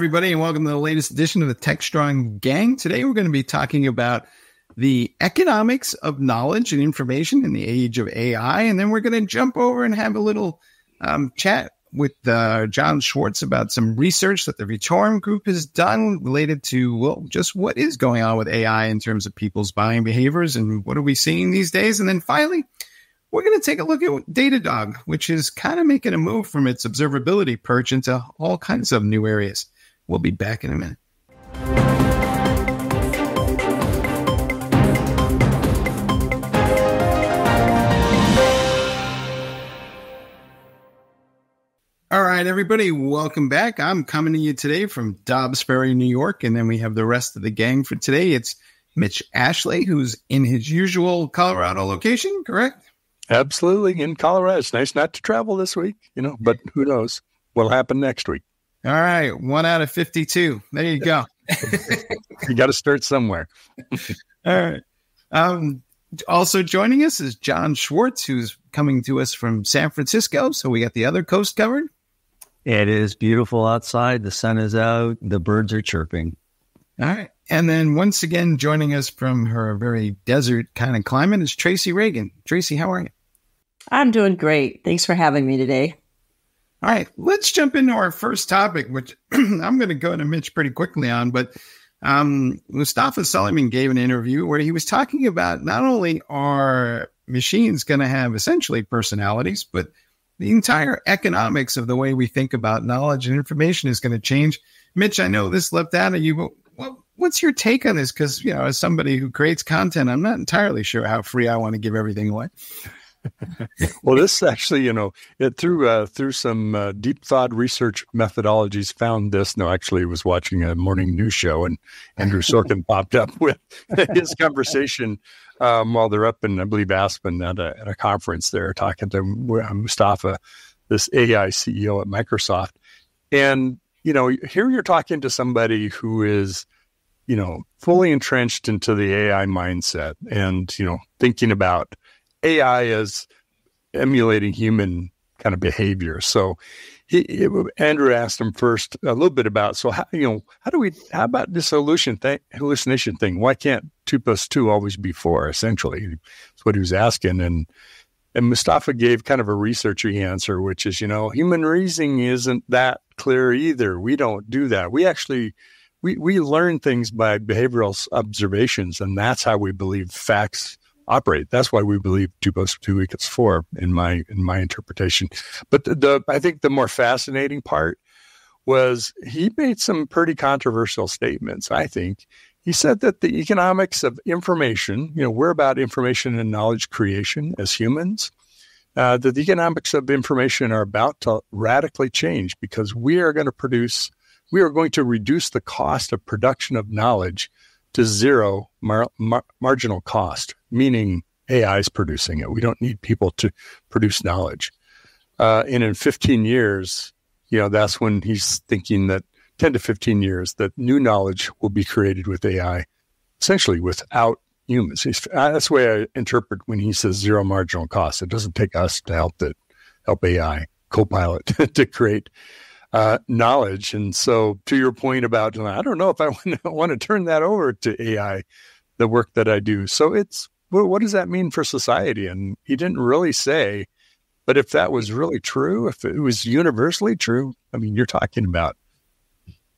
everybody, and welcome to the latest edition of the TechStrong Gang. Today, we're going to be talking about the economics of knowledge and information in the age of AI, and then we're going to jump over and have a little um, chat with uh, Jon Swartz about some research that the Futurum Group has done related to well, just what is going on with AI in terms of people's buying behaviors and what are we seeing these days, and then finally we're going to take a look at Datadog, which is kind of making a move from its observability perch into all kinds of new areas. We'll be back in a minute. All right, everybody, welcome back. I'm coming to you today from Dobbs Ferry, New York, and then we have the rest of the gang for today. It's Mitch Ashley, who's in his usual Colorado location, correct? Absolutely. In Colorado. It's nice not to travel this week, you know, but who knows what'll happen next week. All right. One out of 52. There you go. you got to start somewhere. All right. Um, also joining us is Jon Swartz, who's coming to us from San Francisco. So we got the other coast covered. It is beautiful outside. The sun is out. The birds are chirping. All right. And then once again, joining us from her very desert kind of climate is Tracy Ragan. Tracy, how are you? I'm doing great. Thanks for having me today. All right, let's jump into our first topic, which I'm going to go to Mitch pretty quickly on. But um, Mustafa Suleyman gave an interview where he was talking about not only are machines going to have essentially personalities, but the entire economics of the way we think about knowledge and information is going to change. Mitch, I know this leapt out of you, but what, what's your take on this? Because you know, as somebody who creates content, I'm not entirely sure how free I want to give everything away. well, this actually, you know, it through uh, through some uh, deep thought research methodologies found this. No, actually, was watching a morning news show, and Andrew Sorkin popped up with his conversation um, while they're up in, I believe, Aspen at a, at a conference. There, talking to uh, Mustafa, this AI CEO at Microsoft, and you know, here you're talking to somebody who is you know, fully entrenched into the AI mindset and, you know, thinking about AI is emulating human kind of behavior. So he, he, Andrew asked him first a little bit about so how you know how do we how about this hallucination thing, hallucination thing? Why can't two plus two always be four? Essentially, that's what he was asking, and and Mustafa gave kind of a researchy answer, which is you know human reasoning isn't that clear either. We don't do that. We actually we we learn things by behavioral observations, and that's how we believe facts operate. That's why we believe two plus two equals four in my in my interpretation. But the, the I think the more fascinating part was he made some pretty controversial statements. I think he said that the economics of information, you know, we're about information and knowledge creation as humans. Uh, that the economics of information are about to radically change because we are going to produce, we are going to reduce the cost of production of knowledge to zero mar- mar- marginal cost, meaning AI is producing it. We don't need people to produce knowledge. Uh, and in 15 years, you know, that's when he's thinking that 10 to 15 years that new knowledge will be created with AI, essentially without humans. He's, uh, that's the way I interpret when he says zero marginal cost. It doesn't take us to help it, help AI, Copilot to create uh, knowledge. And so, to your point about, I don't know if I want to turn that over to AI, the work that I do. So, it's well, what does that mean for society? And he didn't really say, but if that was really true, if it was universally true, I mean, you're talking about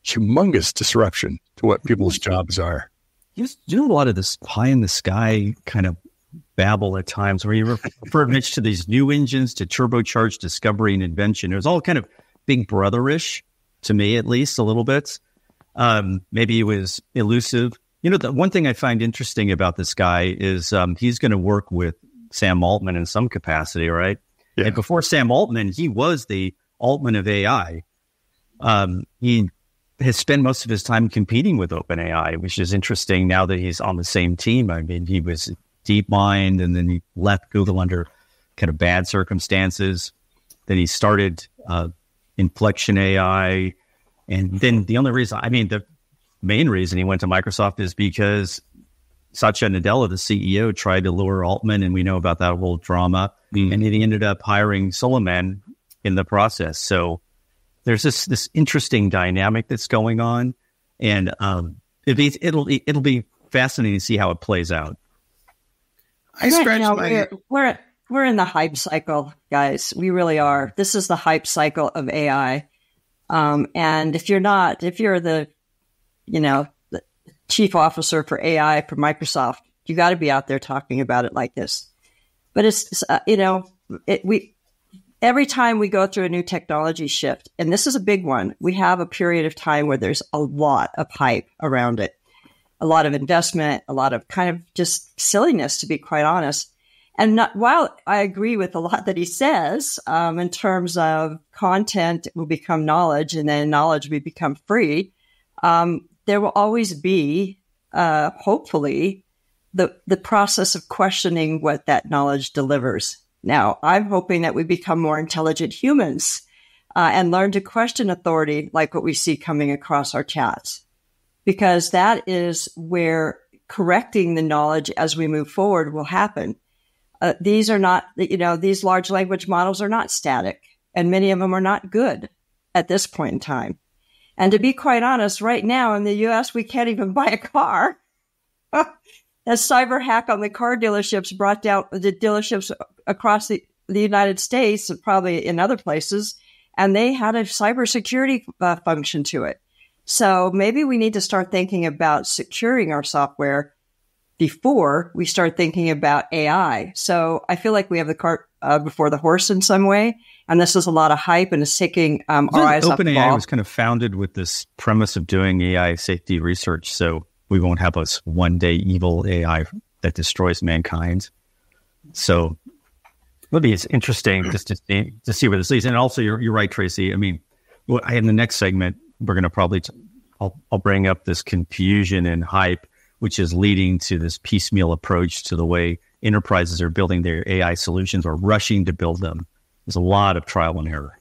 humongous disruption to what people's jobs are. You do a lot of this pie in the sky kind of babble at times where you refer Mitch to these new engines to turbocharge discovery and invention. It was all kind of Big Brotherish to me, at least a little bit. Um, maybe he was elusive. You know, the one thing I find interesting about this guy is um, he's going to work with Sam Altman in some capacity, right? Yeah. And before Sam Altman, he was the Altman of AI. Um, he has spent most of his time competing with OpenAI, which is interesting now that he's on the same team. I mean, he was DeepMind and then he left Google under kind of bad circumstances. Then he started uh, Inflection AI. And then the only reason, I mean, the main reason he went to Microsoft is because Satya Nadella, the CEO, tried to lure Altman, and we know about that whole drama. Mm. And he ended up hiring Suleyman in the process. So there's this this interesting dynamic that's going on, and um, it be, it'll it'll be fascinating to see how it plays out. I scratch my. We're, we're we're in the hype cycle, guys. We really are. This is the hype cycle of AI. Um, and if you're not, if you're the, you know, the chief officer for AI for Microsoft, you got to be out there talking about it like this. But it's, uh, you know, it, we every time we go through a new technology shift, and this is a big one, we have a period of time where there's a lot of hype around it, a lot of investment, a lot of kind of just silliness, to be quite honest. And not, while I agree with a lot that he says um, in terms of content will become knowledge and then knowledge will become free, um, there will always be, uh, hopefully, the, the process of questioning what that knowledge delivers. Now, I'm hoping that we become more intelligent humans uh, and learn to question authority like what we see coming across our chats, because that is where correcting the knowledge as we move forward will happen. Uh, these are not, you know, these large language models are not static, and many of them are not good at this point in time. And to be quite honest, right now in the US, we can't even buy a car. a cyber hack on the car dealerships brought down the dealerships across the, the United States and probably in other places, and they had a cybersecurity uh, function to it. So maybe we need to start thinking about securing our software before we start thinking about AI. So I feel like we have the cart uh, before the horse in some way. And this is a lot of hype and is taking um, our eyes off the ball. was kind of founded with this premise of doing AI safety research. So we won't have a one day evil AI that destroys mankind. So it'll be it's interesting just to see, to see where this leads. And also, you're, you're right, Tracy. I mean, in the next segment, we're going to probably, t- I'll, I'll bring up this confusion and hype which is leading to this piecemeal approach to the way enterprises are building their AI solutions or rushing to build them. There's a lot of trial and error.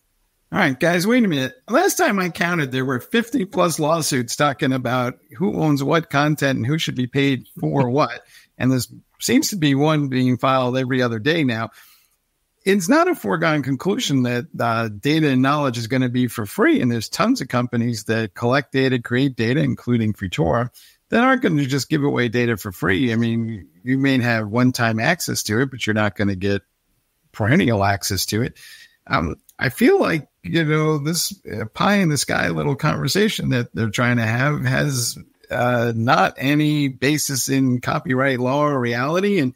All right, guys, wait a minute. Last time I counted, there were 50 plus lawsuits talking about who owns what content and who should be paid for what. And there seems to be one being filed every other day now. It's not a foregone conclusion that uh, data and knowledge is going to be for free. And there's tons of companies that collect data, create data, including Futurum, that aren't going to just give away data for free. I mean, you may have one time access to it, but you're not going to get perennial access to it. Um, I feel like, you know, this uh, pie in the sky little conversation that they're trying to have has uh, not any basis in copyright law or reality. And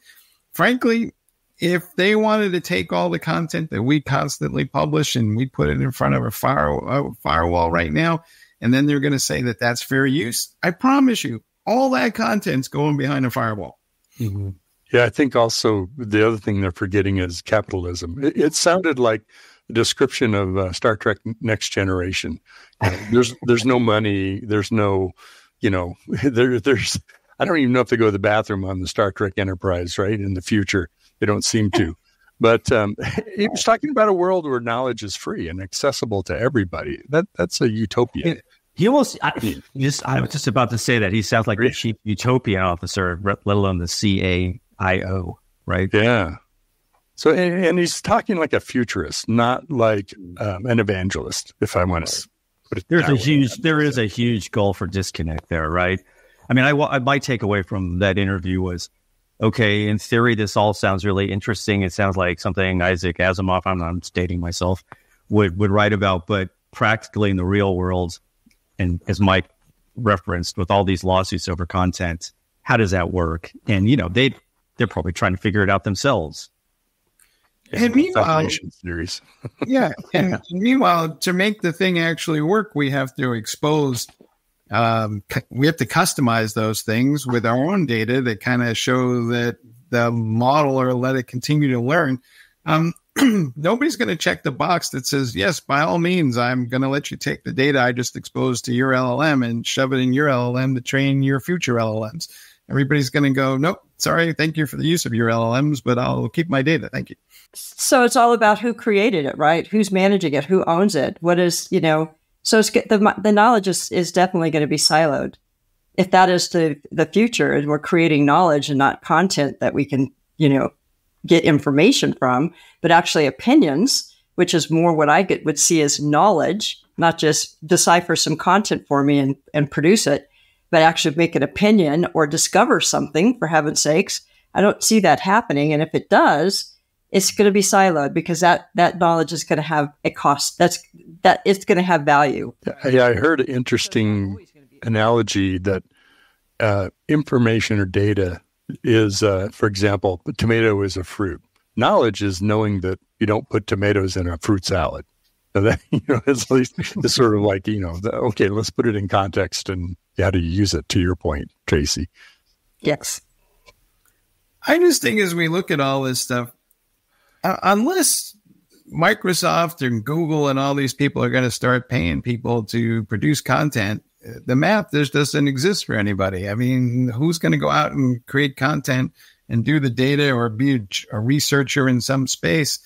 frankly, if they wanted to take all the content that we constantly publish and we put it in front of a, fire, a firewall right now, and then they're going to say that that's fair use. I promise you, all that content's going behind a firewall. Mm-hmm. Yeah, I think also the other thing they're forgetting is capitalism. It, it sounded like a description of uh, Star Trek Next Generation. You know, there's there's no money. There's no, you know, there there's. I don't even know if they go to the bathroom on the Star Trek Enterprise. Right in the future, they don't seem to. But um, he was talking about a world where knowledge is free and accessible to everybody. That that's a utopia. He almost I, just I was just about to say that he sounds like a chief utopian officer, let alone the CAIO, right? Yeah. So and, and he's talking like a futurist, not like um, an evangelist. If I want to put it, there's a way. huge there is a huge goal for disconnect there, right? I mean, I, I my takeaway from that interview was okay, in theory, this all sounds really interesting. It sounds like something Isaac Asimov, I'm not stating myself, would, would write about, but practically in the real world, and as Mike referenced, with all these lawsuits over content, how does that work? And you know, they they're probably trying to figure it out themselves. And meanwhile, series. yeah, and, and meanwhile, to make the thing actually work, we have to expose um, we have to customize those things with our own data that kind of show that the model or let it continue to learn. Um, nobody's going to check the box that says, yes, by all means, I'm going to let you take the data I just exposed to your LLM and shove it in your LLM to train your future LLMs. Everybody's going to go, nope, sorry, thank you for the use of your LLMs, but I'll keep my data. Thank you. So it's all about who created it, right? Who's managing it? Who owns it? What is, you know, so it's, the, the knowledge is, is definitely going to be siloed. If that is the, the future, and we're creating knowledge and not content that we can, you know, get information from, but actually opinions, which is more what I get, would see as knowledge, not just decipher some content for me and, and produce it, but actually make an opinion or discover something, for heaven's sakes. I don't see that happening. And if it does, it's going to be siloed because that, that knowledge is going to have a cost. That's that it's going to have value. Yeah, I heard an interesting analogy that uh, information or data is, uh, for example, tomato is a fruit. Knowledge is knowing that you don't put tomatoes in a fruit salad. So that you know, it's at least it's sort of like you know, the, okay, let's put it in context and how do you use it? To your point, Tracy. Yes. I just think as we look at all this stuff, uh, unless Microsoft and Google and all these people are going to start paying people to produce content, the math just doesn't exist for anybody. I mean, who's going to go out and create content and do the data or be a researcher in some space?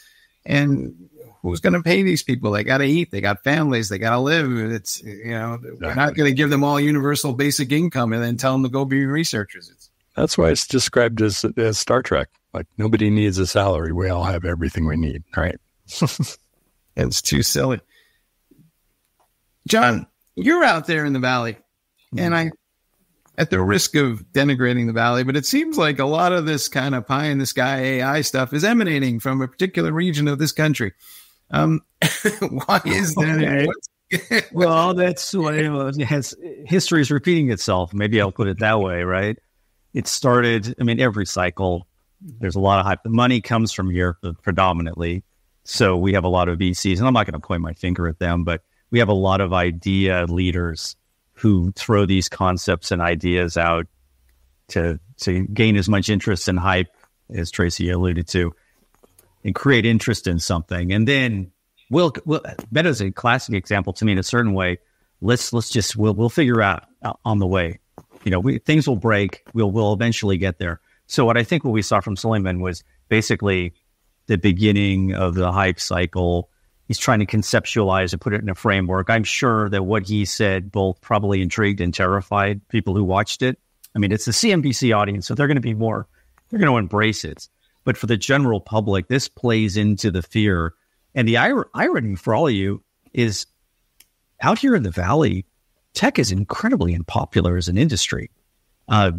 And who's going to pay these people? They got to eat. They got families. They got to live. It's, you know, exactly. we're not going to give them all universal basic income and then tell them to go be researchers. It's, That's why it's described as, as Star Trek. Like nobody needs a salary. We all have everything we need. Right. it's too silly. Jon, you're out there in the valley, and I, at the risk of denigrating the valley, but it seems like a lot of this kind of pie in the sky AI stuff is emanating from a particular region of this country. Um, why is that? Okay. well, that's what it has. History is repeating itself. Maybe I'll put it that way, right? It started. I mean, every cycle, there's a lot of hype. The money comes from Europe predominantly, so we have a lot of VCs, and I'm not going to point my finger at them, but we have a lot of idea leaders who throw these concepts and ideas out to to gain as much interest and hype as Tracy alluded to, and create interest in something. And then we'll, we'll is a classic example to me in a certain way. Let's let's just we'll we'll figure out on the way. You know, we, things will break. We'll we'll eventually get there. So what I think what we saw from Suleyman was basically the beginning of the hype cycle he's trying to conceptualize and put it in a framework. I'm sure that what he said both probably intrigued and terrified people who watched it. I mean, it's the CNBC audience, so they're going to be more, they're going to embrace it. But for the general public, this plays into the fear. And the ir- irony for all of you is out here in the Valley, tech is incredibly unpopular as an industry. Uh,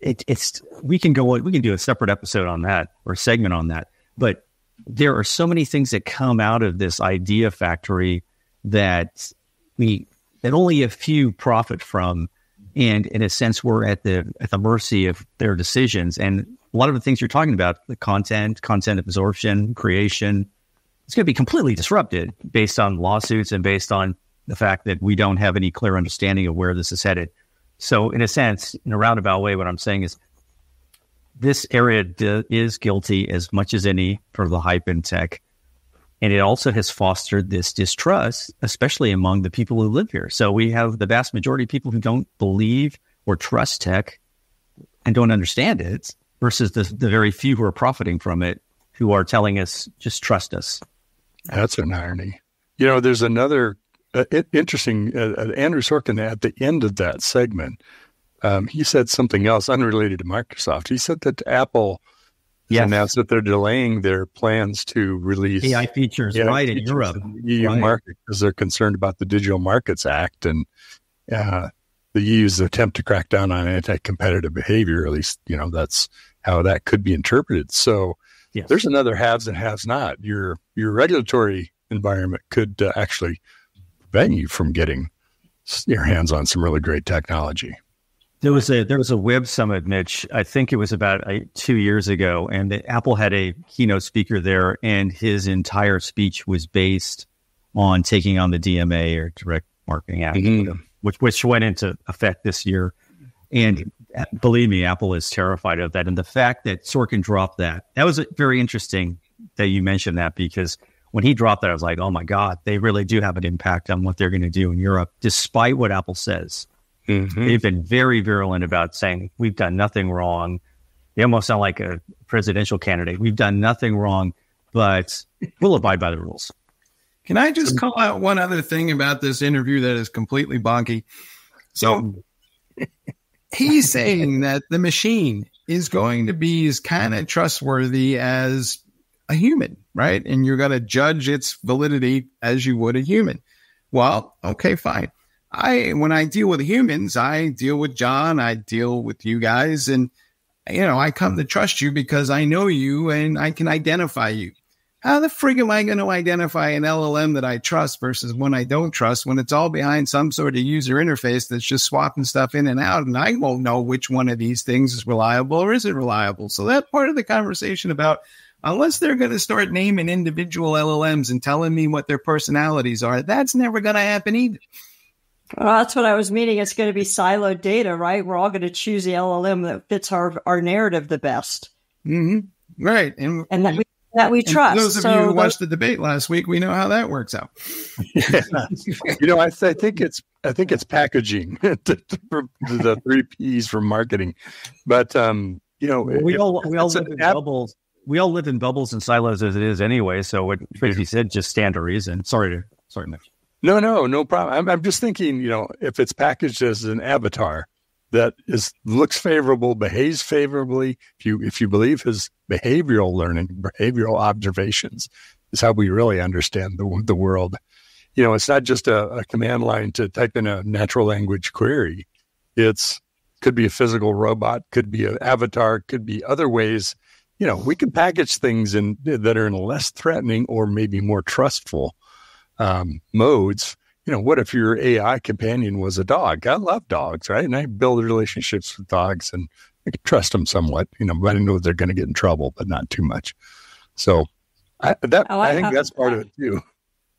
it, it's we can go we can do a separate episode on that or a segment on that. But there are so many things that come out of this idea factory that we that only a few profit from and in a sense we're at the at the mercy of their decisions. And a lot of the things you're talking about the content content absorption creation it's going to be completely disrupted based on lawsuits and based on the fact that we don't have any clear understanding of where this is headed. So in a sense in a roundabout way what i'm saying is this area d- is guilty as much as any for the hype in tech. And it also has fostered this distrust, especially among the people who live here. So we have the vast majority of people who don't believe or trust tech and don't understand it versus the, the very few who are profiting from it who are telling us, just trust us. That's an irony. You know, there's another uh, interesting, uh, uh, Andrew Sorkin at the end of that segment um, he said something else unrelated to Microsoft. He said that Apple yes. announced that they're delaying their plans to release AI features AI right features in Europe, in the EU right. market because they're concerned about the Digital Markets Act and uh, the EU's attempt to crack down on anti-competitive behavior. At least, you know, that's how that could be interpreted. So yes. there's another haves and haves not. Your your regulatory environment could uh, actually prevent you from getting your hands on some really great technology. There was a there was a web summit, Mitch. I think it was about uh, two years ago, and the, Apple had a keynote speaker there, and his entire speech was based on taking on the DMA or Direct Marketing Act, mm-hmm. which which went into effect this year. And uh, believe me, Apple is terrified of that. And the fact that Sorkin dropped that that was very interesting that you mentioned that because when he dropped that, I was like, oh my god, they really do have an impact on what they're going to do in Europe, despite what Apple says. Mm-hmm. They've been very virulent about saying we've done nothing wrong. They almost sound like a presidential candidate. We've done nothing wrong, but we'll abide by the rules. Can I just call out one other thing about this interview that is completely bonky? So he's saying that the machine is going to be as kind of trustworthy as a human, right? And you're going to judge its validity as you would a human. Well, okay, fine. I, when I deal with humans, I deal with Jon, I deal with you guys, and, you know, I come to trust you because I know you and I can identify you. How the frig am I going to identify an LLM that I trust versus one I don't trust when it's all behind some sort of user interface that's just swapping stuff in and out? And I won't know which one of these things is reliable or isn't reliable. So that part of the conversation about unless they're going to start naming individual LLMs and telling me what their personalities are, that's never going to happen either. Well, that's what I was meaning. It's going to be siloed data, right? We're all going to choose the LLM that fits our, our narrative the best. Mm-hmm. Right. And, and that we that we trust. those of so you who watched the debate last week, we know how that works out. yeah. you know, I, th- I, think it's I think it's packaging the three P's for marketing, but um, you know, we all we all live in app- bubbles. We all live in bubbles and silos as it is anyway. So what Tracy said just stand to reason. Sorry to sorry, Mitch. No, no, no problem. I'm, I'm just thinking, you know, if it's packaged as an avatar, that is looks favorable, behaves favorably. If you if you believe his behavioral learning, behavioral observations is how we really understand the the world. You know, it's not just a, a command line to type in a natural language query. It's could be a physical robot, could be an avatar, could be other ways. You know, we can package things in that are in less threatening or maybe more trustful um, modes you know, what if your AI companion was a dog? I love dogs, right? And I build relationships with dogs and I can trust them somewhat, you know, but I know they're going to get in trouble, but not too much. So I, that, oh, I, I, think that's part of it too.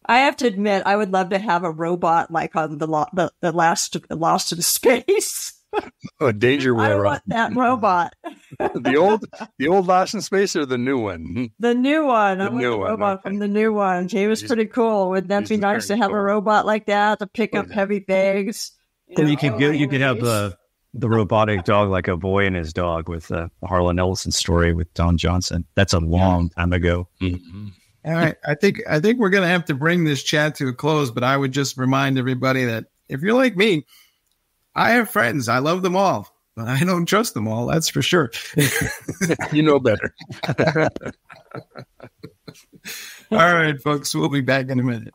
I have to admit, I would love to have a robot like on the, the, the last Lost in Space. a danger I want that robot. the old, the old Lost in Space or the new one? The new one. The I new one. Robot okay. from the new one. He was pretty cool. Wouldn't that be nice to have cool. a robot like that to pick up heavy bags? You, know, you could get, you could have the the robotic dog like a boy and his dog with the uh, Harlan Ellison story with Don Johnson. That's a long time ago. Mm-hmm. All right, I think I think we're going to have to bring this chat to a close. But I would just remind everybody that if you're like me, I have friends. I love them all, but I don't trust them all. That's for sure. you know better. all right, folks. We'll be back in a minute.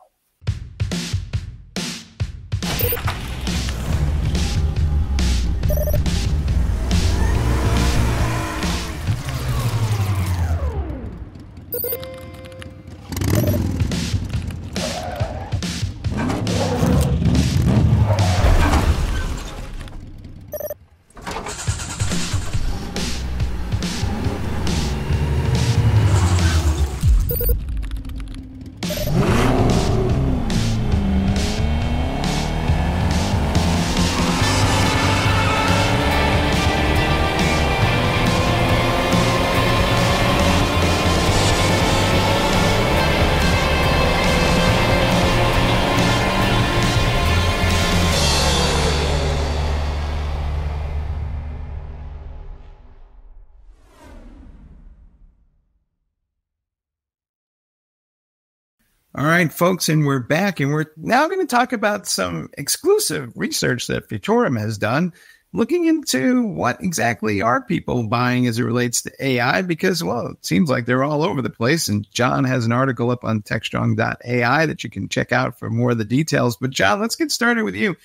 Right, folks, and we're back, and we're now going to talk about some exclusive research that Futurum has done, looking into what exactly are people buying as it relates to AI, because, well, it seems like they're all over the place. And Jon has an article up on techstrong.ai that you can check out for more of the details. But, Jon, let's get started with you.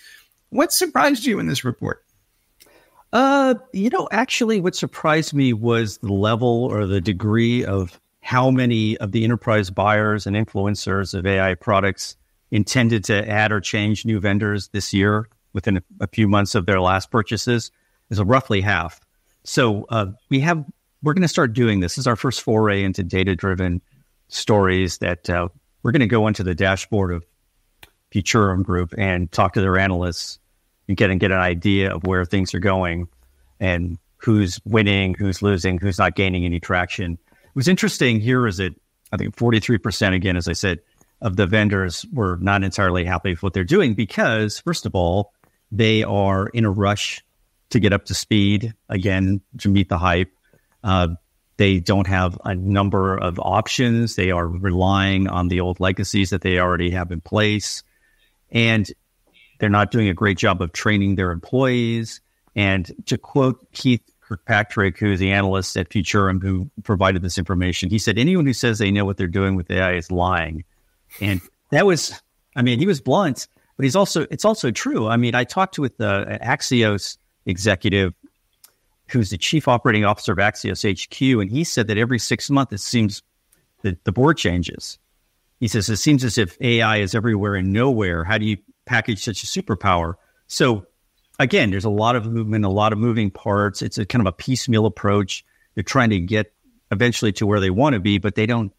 What surprised you in this report? Uh, you know, actually, what surprised me was the level or the degree of how many of the enterprise buyers and influencers of AI products intended to add or change new vendors this year within a, a few months of their last purchases is roughly half. So uh, we have we're going to start doing this. This is our first foray into data driven stories that uh, we're going to go into the dashboard of Futurum Group and talk to their analysts and get and get an idea of where things are going and who's winning, who's losing, who's not gaining any traction was interesting here is that I think 43%, again, as I said, of the vendors were not entirely happy with what they're doing because, first of all, they are in a rush to get up to speed again to meet the hype. Uh, they don't have a number of options. They are relying on the old legacies that they already have in place. And they're not doing a great job of training their employees. And to quote Keith Kirkpatrick, who is the analyst at Futurum, who provided this information. He said anyone who says they know what they're doing with AI is lying, and that was, I mean, he was blunt, but he's also it's also true. I mean, I talked with the Axios executive, who's the chief operating officer of Axios HQ, and he said that every six months it seems that the board changes. He says it seems as if AI is everywhere and nowhere. How do you package such a superpower? So again, there's a lot of movement, a lot of moving parts. It's a kind of a piecemeal approach. They're trying to get eventually to where they want to be, but they don't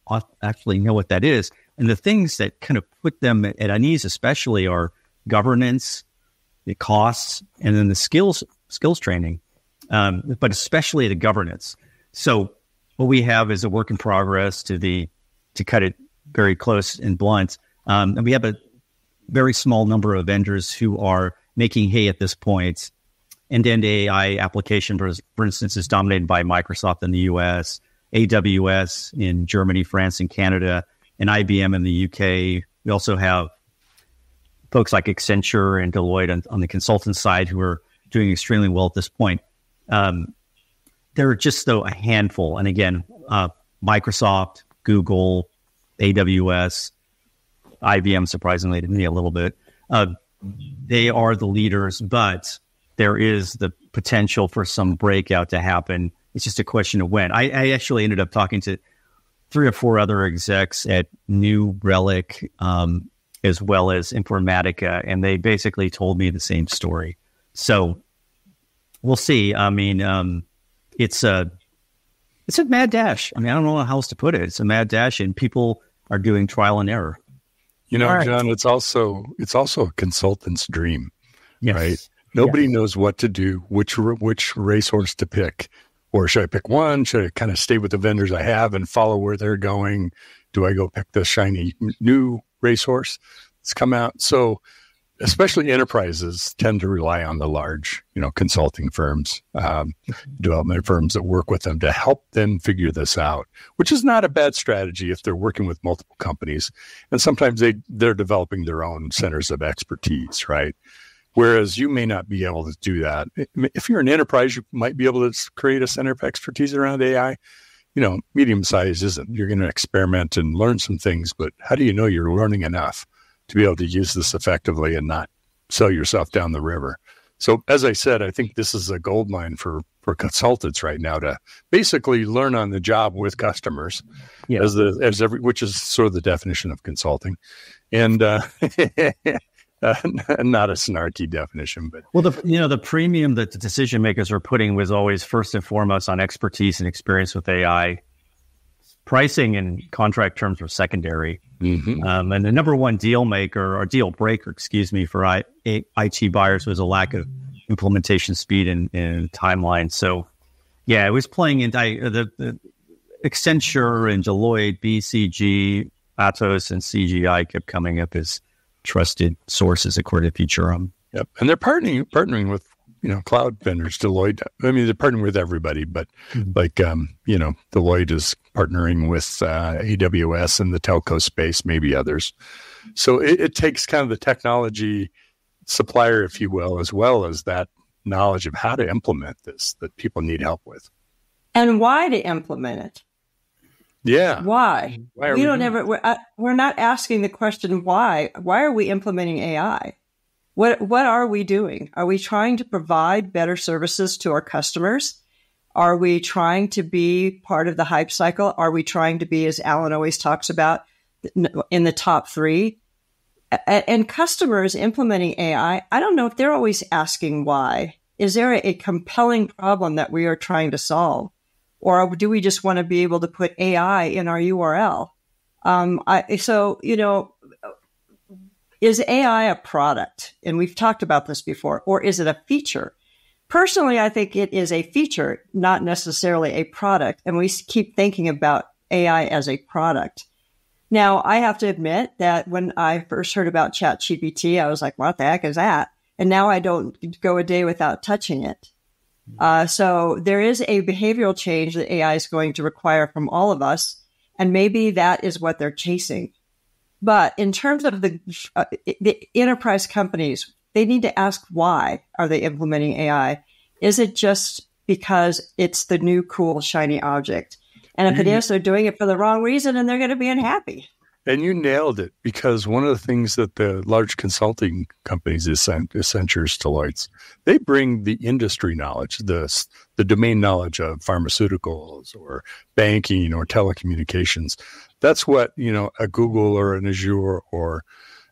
actually know what that is. And the things that kind of put them at unease, especially, are governance, the costs, and then the skills skills training, um, but especially the governance. So what we have is a work in progress to the to cut it very close and blunt. Um, and we have a very small number of vendors who are making hay at this point. End-to-end AI application, for, for instance, is dominated by Microsoft in the US, AWS in Germany, France, and Canada, and IBM in the UK. We also have folks like Accenture and Deloitte on, on the consultant side who are doing extremely well at this point. Um, there are just though a handful, and again, uh, Microsoft, Google, AWS, IBM, surprisingly to me a little bit. Uh, they are the leaders, but there is the potential for some breakout to happen. It's just a question of when. I, I actually ended up talking to three or four other execs at New Relic, um, as well as Informatica, and they basically told me the same story. So we'll see. I mean, um, it's a it's a mad dash. I mean, I don't know how else to put it. It's a mad dash, and people are doing trial and error. You know, right. Jon, it's also it's also a consultant's dream, yes. right? Nobody yes. knows what to do, which which racehorse to pick, or should I pick one? Should I kind of stay with the vendors I have and follow where they're going? Do I go pick the shiny new racehorse that's come out? So especially enterprises tend to rely on the large, you know, consulting firms, um, development firms that work with them to help them figure this out, which is not a bad strategy if they're working with multiple companies. And sometimes they, they're developing their own centers of expertise, right? Whereas you may not be able to do that. If you're an enterprise, you might be able to create a center of expertise around AI. You know, medium size isn't. You're going to experiment and learn some things, but how do you know you're learning enough? To be able to use this effectively and not sell yourself down the river. So, as I said, I think this is a gold mine for for consultants right now to basically learn on the job with customers, yeah. as the as every which is sort of the definition of consulting, and uh, uh, not a snarky definition, but well, the you know the premium that the decision makers are putting was always first and foremost on expertise and experience with AI. Pricing and contract terms were secondary. Mm-hmm. Um, and the number one deal maker or deal breaker, excuse me, for I, IT buyers was a lack of implementation speed and, and timeline. So, yeah, it was playing in the, the Accenture and Deloitte, BCG, Atos, and CGI kept coming up as trusted sources according to Futurum. Yep, and they're partnering partnering with you know, cloud vendors, Deloitte. I mean, they're partnering with everybody, but mm-hmm. like, um, you know, Deloitte is partnering with uh, AWS in the telco space, maybe others. So it, it, takes kind of the technology supplier, if you will, as well as that knowledge of how to implement this that people need help with. And why to implement it. Yeah. Why? why we, we don't ever, we're, uh, we're not asking the question why. Why are we implementing AI? What, what are we doing? Are we trying to provide better services to our customers? Are we trying to be part of the hype cycle? Are we trying to be, as Alan always talks about, in the top three? And customers implementing AI, I don't know if they're always asking why. Is there a compelling problem that we are trying to solve? Or do we just want to be able to put AI in our URL? Um, I, so, you know, is AI a product? And we've talked about this before, or is it a feature? Personally, I think it is a feature, not necessarily a product. And we keep thinking about AI as a product. Now, I have to admit that when I first heard about ChatGPT, I was like, what the heck is that? And now I don't go a day without touching it. Uh, so there is a behavioral change that AI is going to require from all of us. And maybe that is what they're chasing. But in terms of the uh, the enterprise companies, they need to ask why are they implementing AI? Is it just because it's the new cool shiny object. And if it is, they're doing it for the wrong reason and they're going to be unhappy. And you nailed it because one of the things that the large consulting companies, Accentures, Deloitte's, they bring the industry knowledge, the the domain knowledge of pharmaceuticals or banking or telecommunications. That's what you know a Google or an Azure or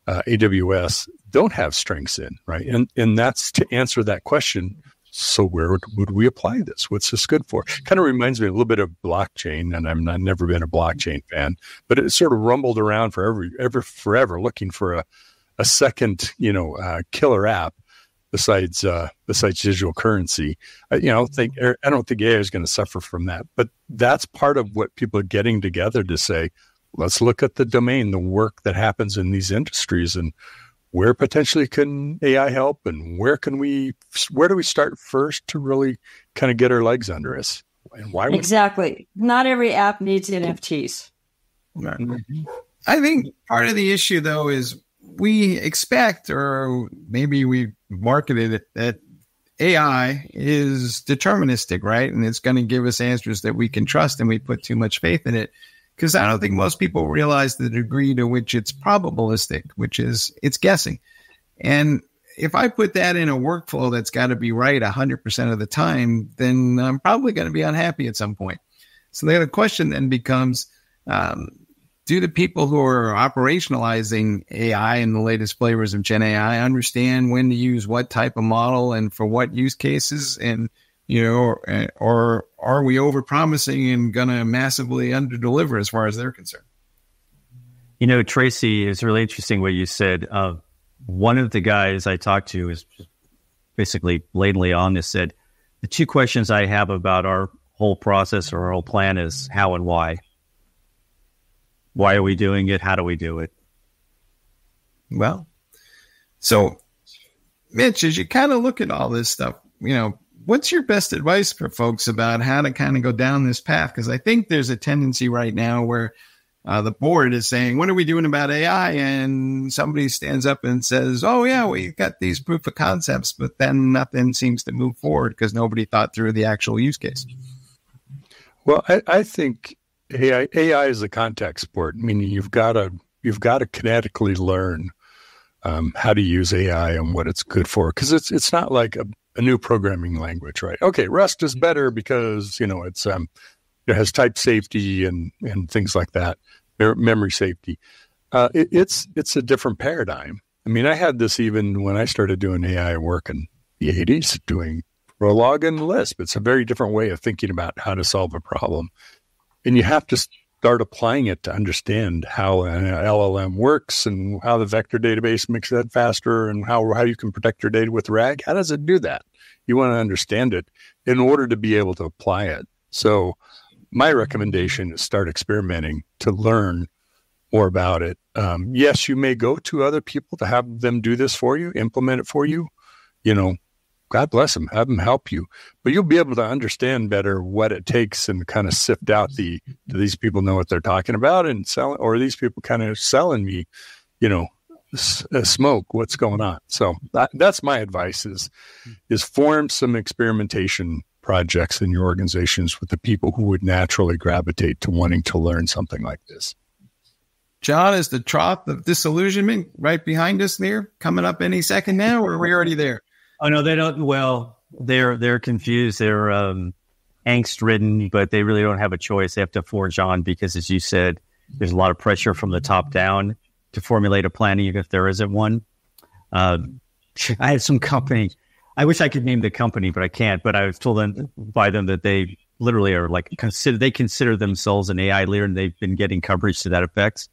uh, AWS don't have strengths in, right? And and that's to answer that question so where would, would, we apply this? What's this good for? Kind of reminds me a little bit of blockchain, and I'm not, never been a blockchain fan, but it sort of rumbled around for every, ever forever, looking for a, a second, you know, uh, killer app besides uh, besides digital currency. I, you know, think I don't think AI is going to suffer from that, but that's part of what people are getting together to say. Let's look at the domain, the work that happens in these industries, and where potentially can AI help and where can we where do we start first to really kind of get our legs under us? And why exactly. Not every app needs nfts mm-hmm. i think part of the issue though is we expect or maybe we marketed it that ai is deterministic right? And it's going to give us answers that we can trust and we put too much faith in it because I don't think most people realize the degree to which it's probabilistic, which is it's guessing. And if I put that in a workflow that's got to be right 100% of the time, then I'm probably going to be unhappy at some point. So the other question then becomes um, do the people who are operationalizing AI and the latest flavors of Gen AI understand when to use what type of model and for what use cases? And you know, or, or are we over promising and going to massively underdeliver as far as they're concerned? You know, Tracy, it's really interesting what you said. Uh, one of the guys I talked to is basically blatantly honest. Said the two questions I have about our whole process or our whole plan is how and why. Why are we doing it? How do we do it? Well, so Mitch, as you kind of look at all this stuff, you know, what's your best advice for folks about how to kind of go down this path? Because I think there's a tendency right now where uh, the board is saying, "What are we doing about AI?" And somebody stands up and says, "Oh yeah, we've got these proof of concepts," but then nothing seems to move forward because nobody thought through the actual use case. Well, I, I think AI, AI is a contact sport, meaning you've got to you've got to kinetically learn um, how to use AI and what it's good for because it's it's not like a a new programming language, right? Okay, Rust is better because you know it's um, it has type safety and and things like that, memory safety. Uh, it, it's it's a different paradigm. I mean, I had this even when I started doing AI work in the '80s, doing Prolog and Lisp. It's a very different way of thinking about how to solve a problem, and you have to start applying it to understand how an LLM works and how the vector database makes that faster and how, how you can protect your data with RAG. How does it do that? You want to understand it in order to be able to apply it. So my recommendation is start experimenting to learn more about it. Um, yes, you may go to other people to have them do this for you, implement it for you. You know, God bless them, have them help you. But you'll be able to understand better what it takes and kind of sift out the do these people know what they're talking about and sell or these people kind of selling me, you know, s- uh, smoke. What's going on? So that, that's my advice: is is form some experimentation projects in your organizations with the people who would naturally gravitate to wanting to learn something like this. Jon, is the trough of disillusionment right behind us there, coming up any second now, or are we already there? Oh no, they don't. Well, they're they're confused. They're um, angst ridden, but they really don't have a choice. They have to forge on because, as you said, there's a lot of pressure from the top down to formulate a plan, even if there isn't one. Uh, I had some company. I wish I could name the company, but I can't. But I was told them by them that they literally are like consider they consider themselves an AI leader, and they've been getting coverage to that effect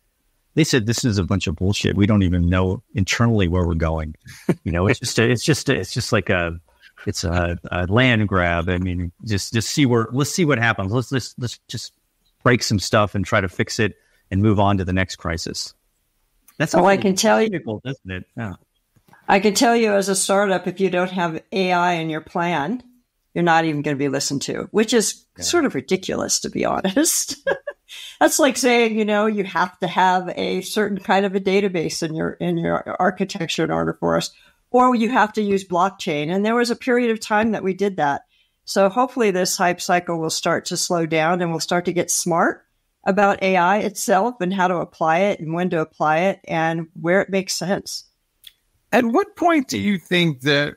they said this is a bunch of bullshit. We don't even know internally where we're going. You know, it's just a, it's just a, it's just like a it's a, a, land grab. I mean, just just see where let's see what happens. Let's let's let's just break some stuff and try to fix it and move on to the next crisis. That's all I can tell you, doesn't it? Yeah. I can tell you as a startup, if you don't have AI in your plan, you're not even going to be listened to, which is yeah. sort of ridiculous, to be honest. that's like saying, you know, you have to have a certain kind of a database in your in your architecture in order for us, or you have to use blockchain. And there was a period of time that we did that. So hopefully this hype cycle will start to slow down and we'll start to get smart about AI itself and how to apply it and when to apply it and where it makes sense. At what point do you think that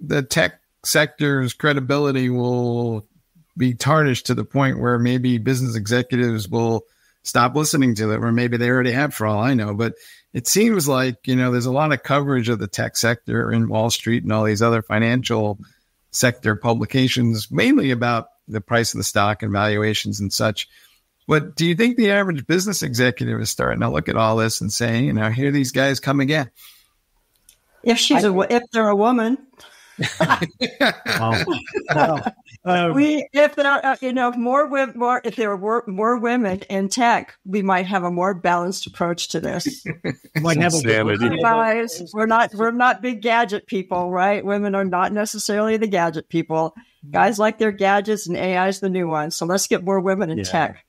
the tech sector's credibility will be tarnished to the point where maybe business executives will stop listening to them, or maybe they already have for all I know. But it seems like, you know, there's a lot of coverage of the tech sector in Wall Street and all these other financial sector publications, mainly about the price of the stock and valuations and such. But do you think the average business executive is starting to look at all this and saying, you know, here these guys come again? If she's a, if they're a woman, wow. wow. Um, we, if there are, uh, you know, more women, more, if there were more women in tech, we might have a more balanced approach to this. might have a guys, we're not, we're not big gadget people, right? Women are not necessarily the gadget people. Guys like their gadgets and AI is the new one. So let's get more women in yeah. tech.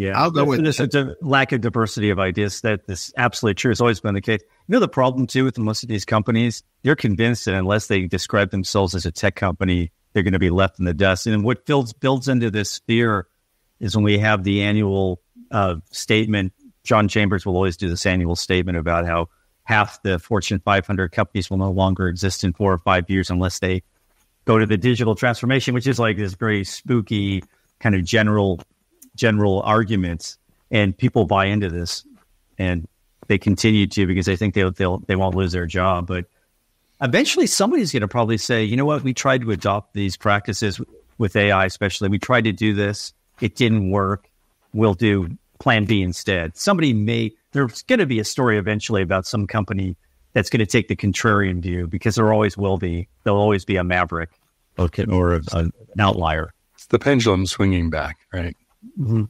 Yeah, I'll go with this. a lack of diversity of ideas. That is absolutely true. It's always been the case. You know, the problem too with most of these companies, they're convinced that unless they describe themselves as a tech company, they're going to be left in the dust. And what builds builds into this fear is when we have the annual uh, statement. John Chambers will always do this annual statement about how half the Fortune 500 companies will no longer exist in four or five years unless they go to the digital transformation, which is like this very spooky kind of general general arguments, and people buy into this, and they continue to because they think they'll, they'll they won't lose their job. But eventually, somebody's going to probably say, you know what, we tried to adopt these practices with AI, especially. We tried to do this, it didn't work. We'll do Plan B instead. Somebody may there's going to be a story eventually about some company that's going to take the contrarian view because there always will be. There'll always be a maverick okay, or, a, an outlier. It's the pendulum swinging back, right? Mm-hmm.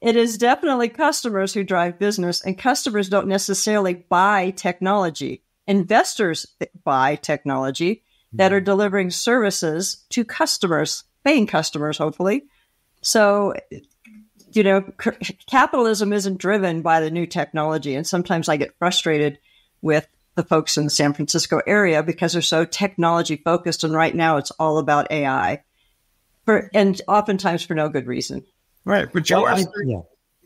It is definitely customers who drive business, and customers don't necessarily buy technology. Investors buy technology that are delivering services to customers, paying customers, hopefully. So, you know, c- capitalism isn't driven by the new technology. And sometimes I get frustrated with the folks in the San Francisco area because they're so technology focused. And right now it's all about AI for, and oftentimes for no good reason. Right. But you well, I, yeah.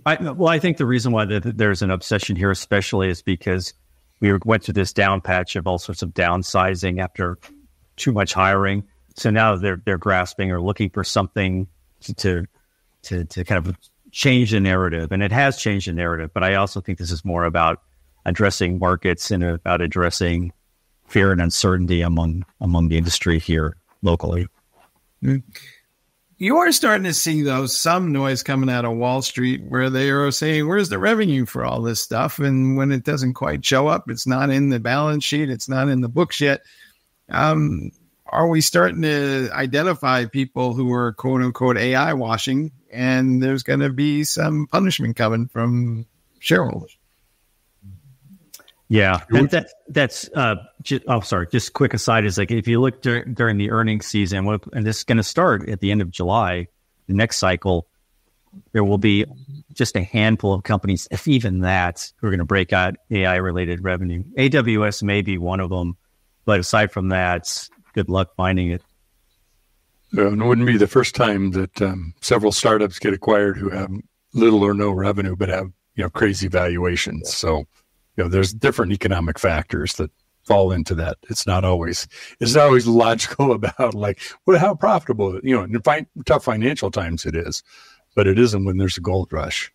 I, well, I think the reason why the, there's an obsession here, especially, is because we went through this down patch of all sorts of downsizing after too much hiring. So now they're they're grasping or looking for something to to to kind of change the narrative, and it has changed the narrative. But I also think this is more about addressing markets and about addressing fear and uncertainty among among the industry here locally. Mm you are starting to see though some noise coming out of Wall Street where they are saying, "Where's the revenue for all this stuff?" And when it doesn't quite show up, it's not in the balance sheet, it's not in the books yet. Um, are we starting to identify people who are quote unquote AI washing, and there's going to be some punishment coming from shareholders? Yeah, that, that that's uh, just, oh sorry. Just quick aside is like if you look dur- during the earnings season, and this is going to start at the end of July, the next cycle, there will be just a handful of companies, if even that, who are going to break out AI related revenue. AWS may be one of them, but aside from that, good luck finding it. Uh, it wouldn't be the first time that um, several startups get acquired who have little or no revenue, but have you know crazy valuations. So you know, there's different economic factors that fall into that. It's not always it's not always logical about like well how profitable you know in fi- tough financial times it is, but it isn't when there's a gold rush.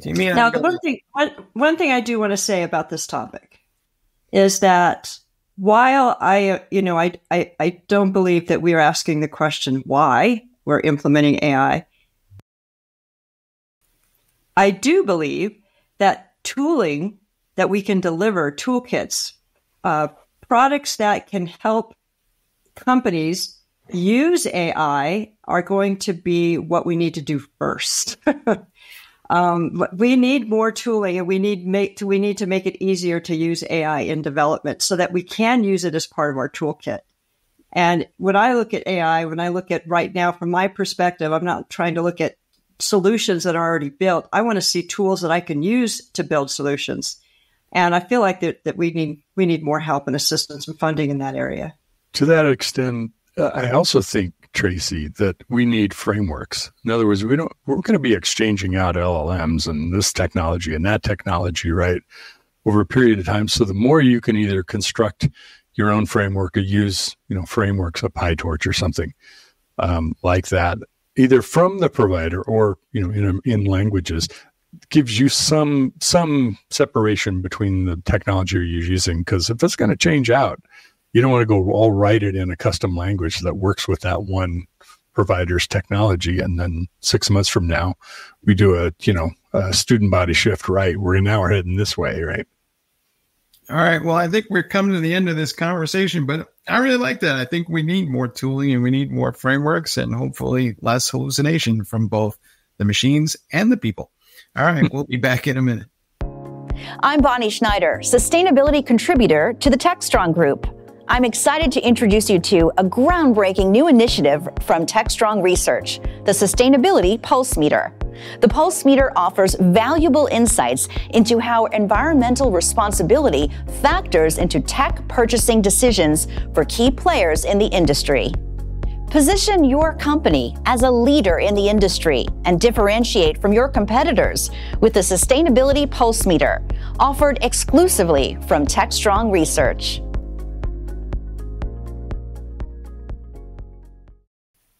Do you mean now the one thing one, one thing I do want to say about this topic is that while I you know I, I I don't believe that we are asking the question why we're implementing AI, I do believe that tooling that we can deliver toolkits, uh, products that can help companies use AI are going to be what we need to do first. um, we need more tooling, and we need make we need to make it easier to use AI in development so that we can use it as part of our toolkit. And when I look at AI, when I look at right now from my perspective, I'm not trying to look at solutions that are already built. I want to see tools that I can use to build solutions. And I feel like that, that we need we need more help and assistance and funding in that area. To that extent, uh, I also think Tracy, that we need frameworks. In other words, we don't we're going to be exchanging out LLMs and this technology and that technology, right, over a period of time. So the more you can either construct your own framework or use, you know, frameworks of PyTorch or something um, like that, either from the provider or you know in in languages, gives you some some separation between the technology you're using. Because if it's going to change out, you don't want to go all write it in a custom language that works with that one provider's technology and then six months from now we do a you know a student body shift right? We're now we're heading this way right? All right well i think we're coming to the end of this conversation but i really like that. I think we need more tooling and we need more frameworks and hopefully less hallucination from both the machines and the people all right we'll be back in a minute i'm bonnie schneider sustainability contributor to the techstrong group I'm excited to introduce you to a groundbreaking new initiative from TechStrong Research, the Sustainability Pulse Meter. The Pulse Meter offers valuable insights into how environmental responsibility factors into tech purchasing decisions for key players in the industry. Position your company as a leader in the industry and differentiate from your competitors with the Sustainability Pulse Meter, offered exclusively from TechStrong Research.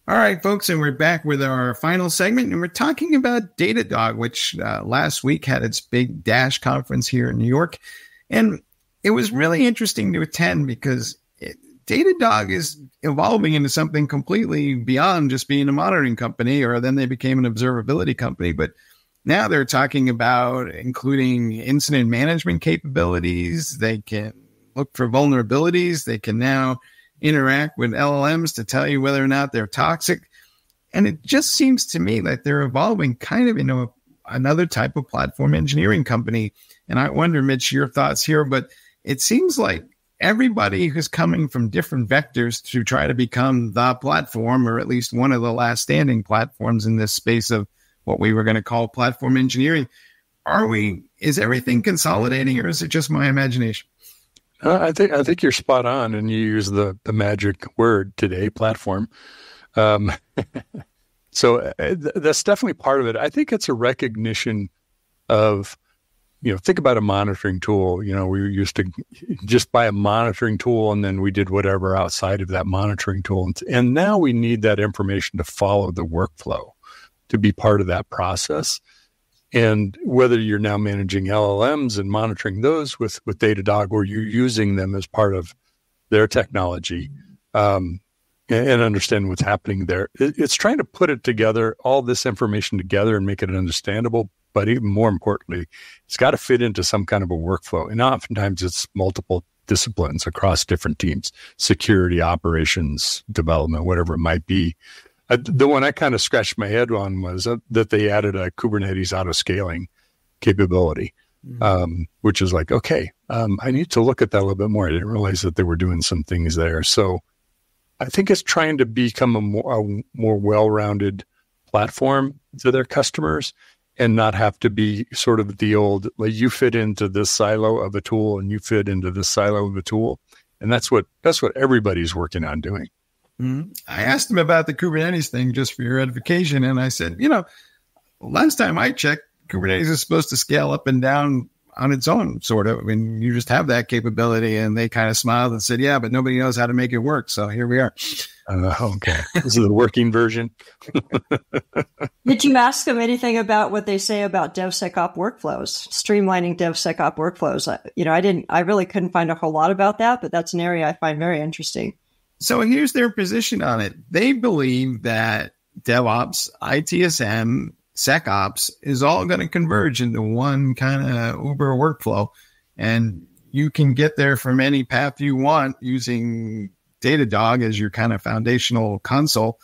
All right, folks, and we're back with our final segment, and we're talking about Datadog, which uh, last week had its big Dash conference here in New York, and it was really interesting to attend because Datadog is evolving into something completely beyond just being a monitoring company, or then they became an observability company, but now they're talking about including incident management capabilities. They can look for vulnerabilities. They can now interact with LLMs to tell you whether or not they're toxic. And it just seems to me like they're evolving kind of into a, another type of platform engineering company. And I wonder, Mitch, your thoughts here, but it seems like everybody who's coming from different vectors to try to become the platform, or at least one of the last standing platforms in this space of what we were going to call platform engineering. Are we, is everything consolidating or is it just my imagination? Uh, I think I think you're spot on, and you use the the magic word today, platform. Um, so uh, th- that's definitely part of it. I think it's a recognition of, you know, think about a monitoring tool. You know, we were used to just buy a monitoring tool, and then we did whatever outside of that monitoring tool, and, and now we need that information to follow the workflow, to be part of that process. And whether you're now managing LLMs and monitoring those with, with Datadog or you're using them as part of their technology um, and, and, understand what's happening there, it, it's trying to put it together, all this information together and make it understandable. But even more importantly, it's got to fit into some kind of a workflow. And oftentimes it's multiple disciplines across different teams, security, operations, development, whatever it might be. Uh, the one I kind of scratched my head on was uh, that they added a Kubernetes auto scaling capability, mm-hmm. um, which is like, okay, um, I need to look at that a little bit more. I didn't realize that they were doing some things there. So I think it's trying to become a more, a more well rounded platform to their customers and not have to be sort of the old, like you fit into this silo of a tool and you fit into this silo of a tool. And that's what, that's what everybody's working on doing. Mm-hmm. I asked him about the Kubernetes thing just for your edification. And I said, you know, last time I checked, Kubernetes is supposed to scale up and down on its own, sort of. I mean, you just have that capability. And they kind of smiled and said, yeah, but nobody knows how to make it work. So here we are. Uh, okay. this is the working version. Did you ask them anything about what they say about DevSecOps workflows, streamlining DevSecOps workflows? You know, I didn't, I really couldn't find a whole lot about that, but that's an area I find very interesting. So here's their position on it. They believe that DevOps, ITSM, SecOps is all going to converge into one kind of Uber workflow. And you can get there from any path you want using Datadog as your kind of foundational console.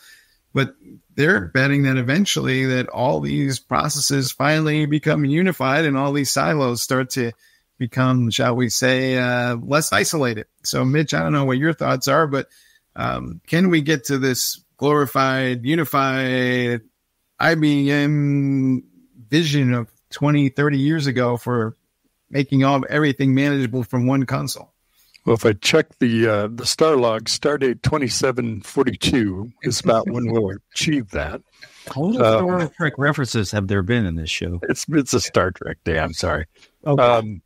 But they're betting that eventually that all these processes finally become unified and all these silos start to become, shall we say, uh, less isolated. So, Mitch, I don't know what your thoughts are, but um, can we get to this glorified, unified IBM vision of 20, 30 years ago for making all everything manageable from one console? Well, if I check the uh, the star log, stardate twenty seven forty two is about when we'll achieve that. How many uh, Star Trek references have there been in this show? It's it's a Star Trek day. I'm sorry. Okay. Um,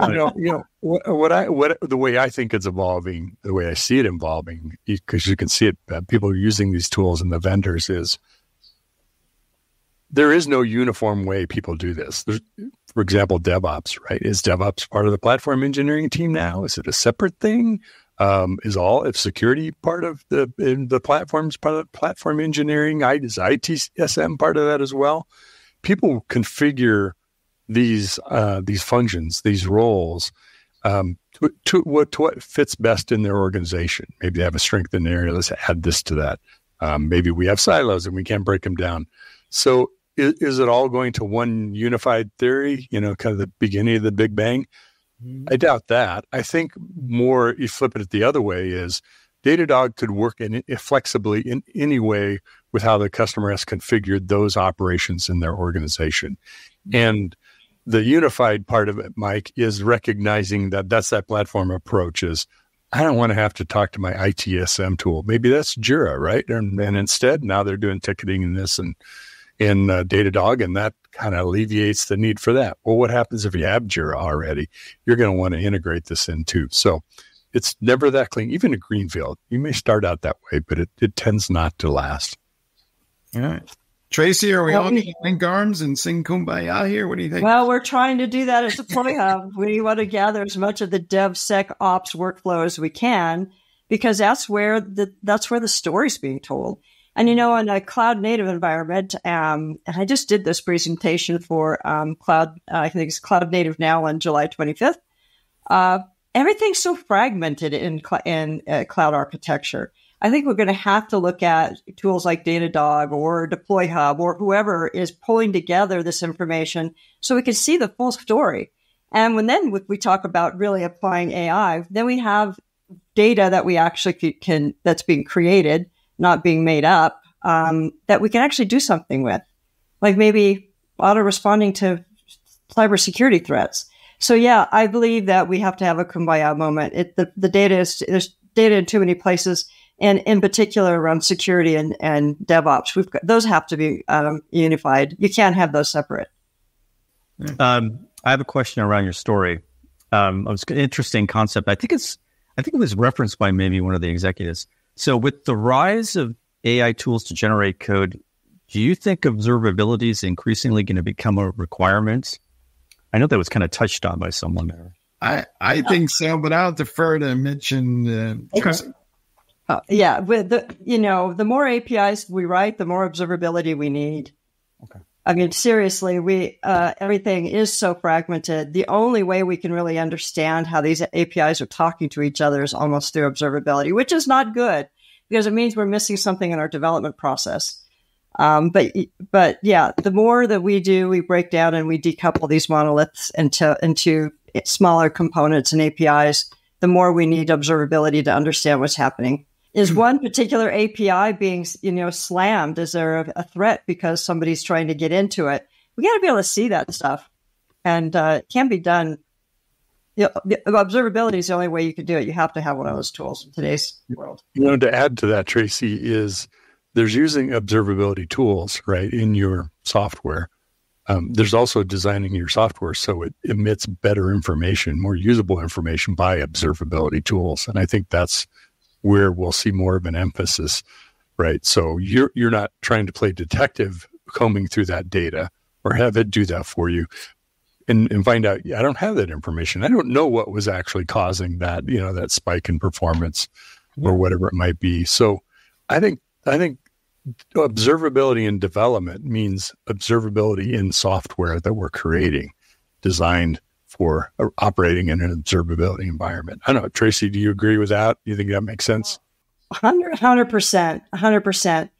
you know, you know what, what, I what the way I think it's evolving, the way I see it evolving, because you can see it. Uh, people using these tools and the vendors is there is no uniform way people do this. There's, for example, DevOps, right? Is DevOps part of the platform engineering team now? Is it a separate thing? Um, is all if security part of the the platforms part of platform engineering? Is ITSM part of that as well? People configure these uh, these functions, these roles, um, to, to, what, to what fits best in their organization. Maybe they have a strength in the area. Let's add this to that. Um, maybe we have silos and we can't break them down. So is, is, it all going to one unified theory? You know, kind of the beginning of the Big Bang. Mm-hmm. I doubt that. I think more you flip it the other way is Datadog could work in flexibly in any way with how the customer has configured those operations in their organization. Mm-hmm. And the unified part of it, Mike, is recognizing that that's that platform approach is I don't want to have to talk to my ITSM tool. Maybe that's Jira, right? And, and instead, now they're doing ticketing in this and in uh, Datadog, and that kind of alleviates the need for that. Well, what happens if you have Jira already? You're going to want to integrate this in too. So it's never that clean. Even a greenfield, you may start out that way, but it, it tends not to last. All right. Tracy, are we well, all going to link arms and sing kumbaya here? What do you think? Well, we're trying to do that at Deploy Hub. we want to gather as much of the DevSecOps workflow as we can because that's where the that's where the story's being told. And you know, in a cloud native environment, um, and I just did this presentation for um, cloud. Uh, I think it's Cloud Native now on July 25th. Uh, everything's so fragmented in cl- in uh, cloud architecture. I think we're going to have to look at tools like Datadog or DeployHub or whoever is pulling together this information so we can see the full story. And when then we talk about really applying AI, then we have data that we actually can, that's being created, not being made up, um, that we can actually do something with, like maybe auto responding to cybersecurity threats. So yeah, I believe that we have to have a kumbaya moment. It, the, the data is, there's data in too many places and in particular around security and, and DevOps. We've got, those have to be um, unified. You can't have those separate. Um, I have a question around your story. Um, it was an interesting concept. I think it's, I think it was referenced by maybe one of the executives. So with the rise of AI tools to generate code, do you think observability is increasingly going to become a requirement? I know that was kind of touched on by someone there. I, I think so, but I'll defer to Mitch and uh, okay. Uh, yeah, with the you know, the more APIs we write, the more observability we need. Okay. I mean, seriously, we uh, everything is so fragmented. The only way we can really understand how these APIs are talking to each other is almost through observability, which is not good because it means we're missing something in our development process. Um, but but yeah, the more that we do, we break down and we decouple these monoliths into into smaller components and APIs. The more we need observability to understand what's happening. Is hmm. one particular API being, you know, slammed? Is there a, a threat because somebody's trying to get into it? We got to be able to see that stuff, and uh, it can be done. You know, observability is the only way you can do it. You have to have one of those tools in today's world. You know, to add to that, Tracy, is there's using observability tools right in your software. Um, there's also designing your software so it emits better information, more usable information by observability tools, and I think that's where we'll see more of an emphasis, right? So you're you're not trying to play detective combing through that data or have it do that for you and, and find out I don't have that information. I don't know what was actually causing that, you know, that spike in performance or whatever it might be. So I think I think observability in development means observability in software that we're creating, designed for operating in an observability environment. I don't know, Tracy, do you agree with that? Do you think that makes sense? 100 percent, hundred percent.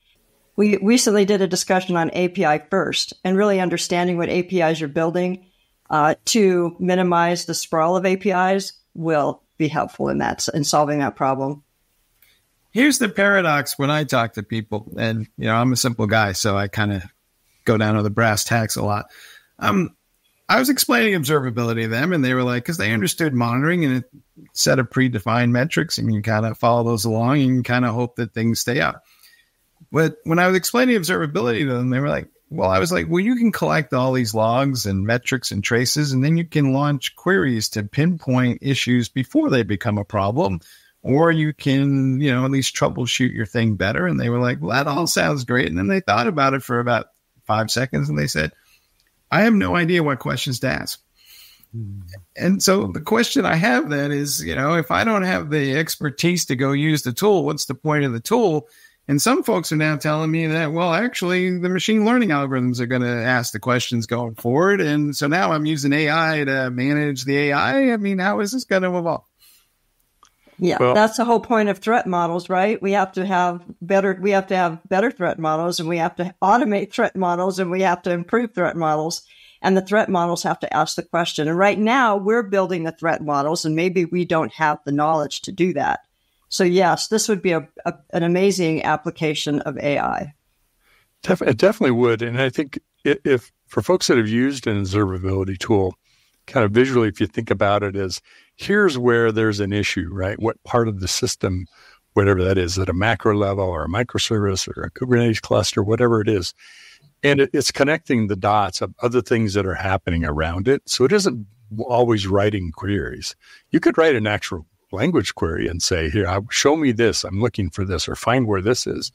We recently did a discussion on API first and really understanding what APIs you're building uh, to minimize the sprawl of APIs will be helpful in that in solving that problem. Here's the paradox when I talk to people, and you know I'm a simple guy, so I kind of go down to the brass tacks a lot. Um, I was explaining observability to them, and they were like, because they understood monitoring and a set of predefined metrics, and you kind of follow those along and kind of hope that things stay up. But when I was explaining observability to them, they were like, well, I was like, well, you can collect all these logs and metrics and traces, and then you can launch queries to pinpoint issues before they become a problem. Or you can, you know, at least troubleshoot your thing better. And they were like, well, that all sounds great. And then they thought about it for about five seconds and they said, I have no idea what questions to ask. And so the question I have then is, you know, if I don't have the expertise to go use the tool, what's the point of the tool? And some folks are now telling me that, well, actually, the machine learning algorithms are going to ask the questions going forward. And so now I'm using AI to manage the AI. I mean, how is this going to evolve? Yeah, well, that's the whole point of threat models, right? We have to have better we have to have better threat models and we have to automate threat models and we have to improve threat models and the threat models have to ask the question. And right now we're building the threat models and maybe we don't have the knowledge to do that. So yes, this would be a, a an amazing application of AI. it definitely would, and I think if for folks that have used an observability tool, kind of visually, if you think about it as here's where there's an issue, right? What part of the system, whatever that is, at a macro level or a microservice or a Kubernetes cluster, whatever it is. And it, it's connecting the dots of other things that are happening around it. So it isn't always writing queries. You could write an actual language query and say, here, uh, show me this. I'm looking for this or find where this is.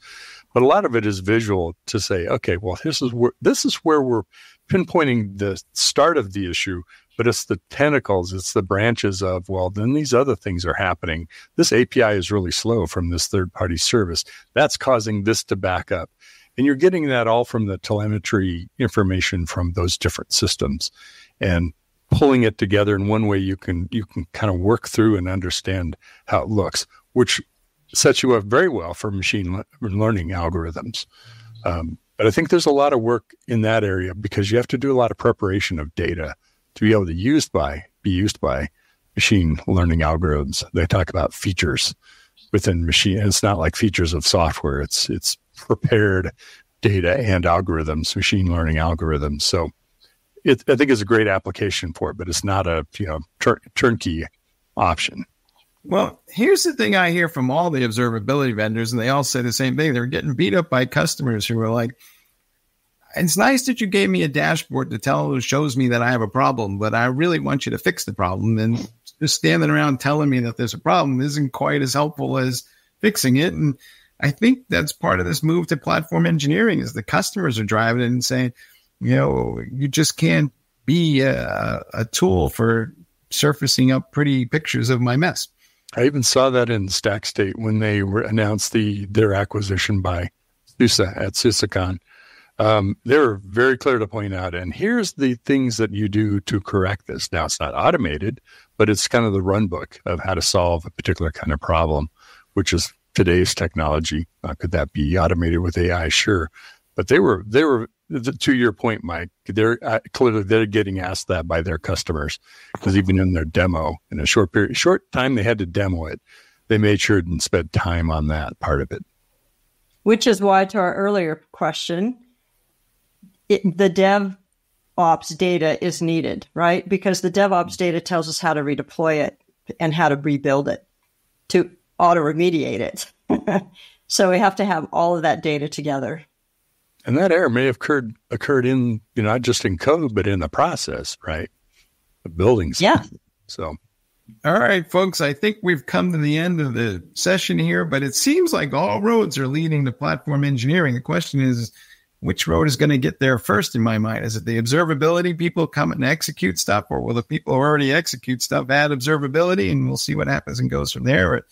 But a lot of it is visual to say, okay, well, this is where, this is where we're pinpointing the start of the issue but it's the tentacles, it's the branches of, well, then these other things are happening. This API is really slow from this third party service. That's causing this to back up. And you're getting that all from the telemetry information from those different systems and pulling it together in one way you can, you can kind of work through and understand how it looks, which sets you up very well for machine learning algorithms. Um, but I think there's a lot of work in that area because you have to do a lot of preparation of data to be able to used by be used by machine learning algorithms. They talk about features within machine. It's not like features of software. It's it's prepared data and algorithms, machine learning algorithms. So it, I think it's a great application for it, but it's not a you know tur- turnkey option. Well, here's the thing I hear from all the observability vendors, and they all say the same thing. They're getting beat up by customers who are like, it's nice that you gave me a dashboard to tell shows me that I have a problem, but I really want you to fix the problem. And just standing around telling me that there's a problem isn't quite as helpful as fixing it. And I think that's part of this move to platform engineering is the customers are driving it and saying, you know, you just can't be a, a tool for surfacing up pretty pictures of my mess. I even saw that in StackState when they were announced the their acquisition by SUSE at SUSECon um, they're very clear to point out, and here's the things that you do to correct this. Now, it's not automated, but it's kind of the run book of how to solve a particular kind of problem, which is today's technology. Uh, could that be automated with AI? Sure, but they were they were to your point, Mike. They're uh, clearly they're getting asked that by their customers because even in their demo, in a short period, short time they had to demo it, they made sure and spent time on that part of it. Which is why, to our earlier question, it, the DevOps data is needed, right? Because the DevOps data tells us how to redeploy it and how to rebuild it to auto remediate it. so we have to have all of that data together. And that error may have occurred occurred in you know not just in code but in the process, right? The buildings. Yeah. So all right, folks, I think we've come to the end of the session here, but it seems like all roads are leading to platform engineering. The question is which road is going to get there first in my mind? Is it the observability people come and execute stuff, or will the people who already execute stuff add observability and we'll see what happens and goes from there? Or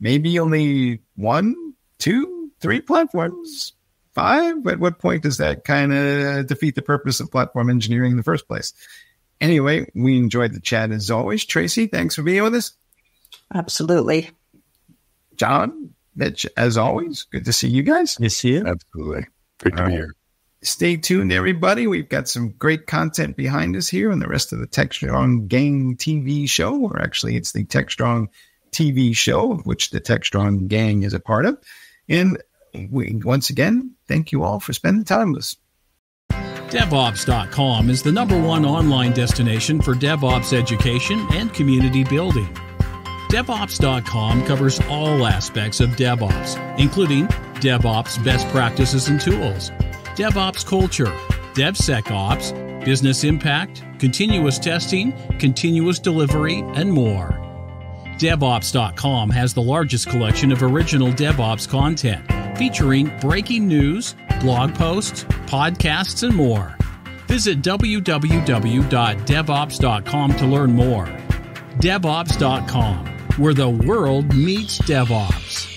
maybe only one, two, three platforms, five? At what point does that kind of defeat the purpose of platform engineering in the first place? Anyway, we enjoyed the chat as always. Tracy, thanks for being with us. Absolutely. Jon, Mitch, as always, good to see you guys. You see it? Absolutely. Great to be here. Stay tuned, everybody. We've got some great content behind us here and the rest of the TechStrong Gang TV show, or actually, it's the TechStrong TV show, of which the TechStrong Gang is a part of. And we, once again, thank you all for spending time with us. DevOps.com is the number one online destination for DevOps education and community building. DevOps.com covers all aspects of DevOps, including DevOps best practices and tools, DevOps culture, DevSecOps, business impact, continuous testing, continuous delivery, and more. DevOps.com has the largest collection of original DevOps content featuring breaking news, blog posts, podcasts, and more. Visit www.devops.com to learn more. DevOps.com, where the world meets DevOps.